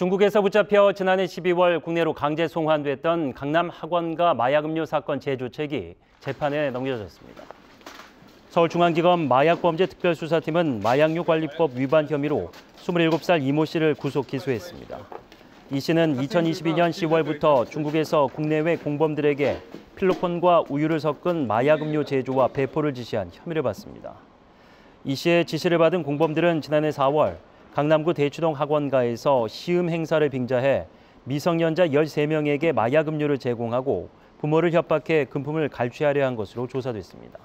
중국에서 붙잡혀 지난해 12월 국내로 강제 송환됐던 강남 학원가 마약음료 사건 재조책이 재판에 넘겨졌습니다. 서울중앙지검 마약범죄특별수사팀은 마약류 관리법 위반 혐의로 27살 이모 씨를 구속 기소했습니다. 이 씨는 2022년 10월부터 중국에서 국내외 공범들에게 필로폰과 우유를 섞은 마약음료 제조와 배포를 지시한 혐의를 받습니다. 이 씨의 지시를 받은 공범들은 지난해 4월 강남구 대추동 학원가에서 시음 행사를 빙자해 미성년자 13명에게 마약 음료를 제공하고 부모를 협박해 금품을 갈취하려 한 것으로 조사됐습니다.